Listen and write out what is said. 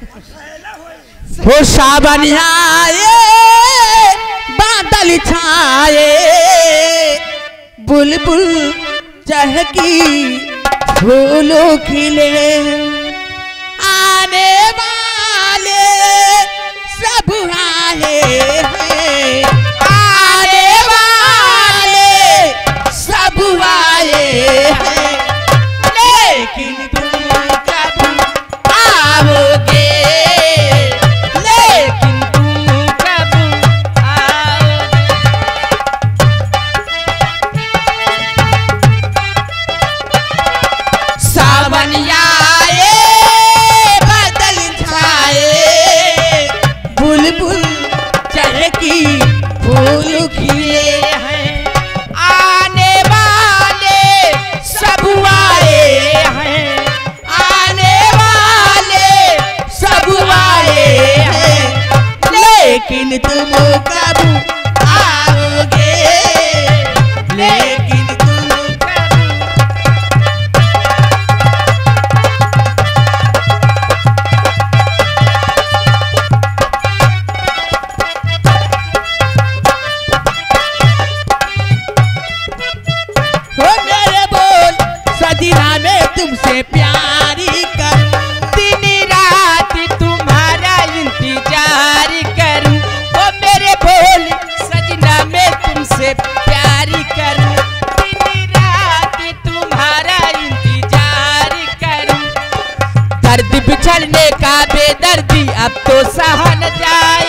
हो सावन बादल छाए बुलबुल चहकी फूलों खिले। चहकी फूल खिले हैं। आने वाले सब आए हैं। आने वाले सब आए हैं। लेकिन तुम कब तुमसे प्यारी कर। दिन रात तुम्हारा इंतज़ार करूँ। ओ मेरे बोल सजना में तुमसे प्यारी करूँ। दिन रात तुम्हारा इंतज़ार करूँ। दर्द बिछड़ने का बेदर्दी अब तो सहन जाए।